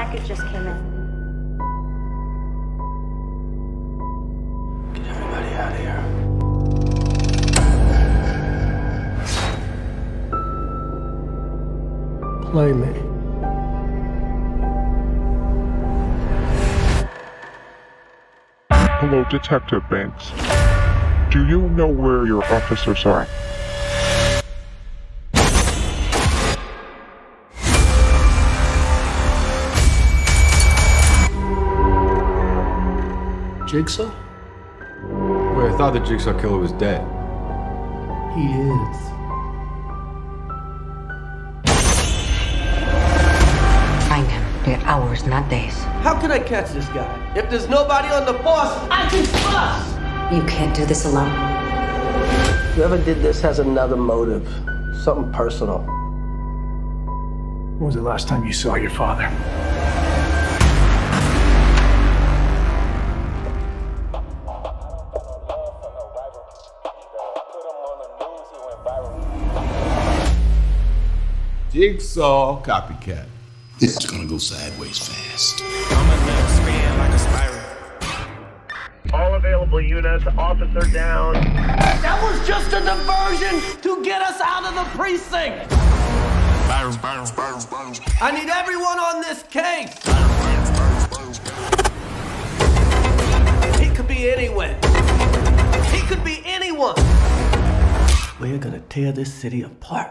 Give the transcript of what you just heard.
Package just came in. Get everybody out of here. Play me. Hello, Detective Banks. Do you know where your officers are? Jigsaw? Wait, I thought the Jigsaw Killer was dead. He is. Find him. They're hours, not days. How can I catch this guy? If there's nobody on the force, I can bust! You can't do this alone. Whoever did this has another motive. Something personal. When was the last time you saw your father? Jigsaw copycat. It's gonna go sideways fast. All available units, officer down. That was just a diversion to get us out of the precinct! I need everyone on this case! He could be anywhere. He could be anyone. We're gonna tear this city apart.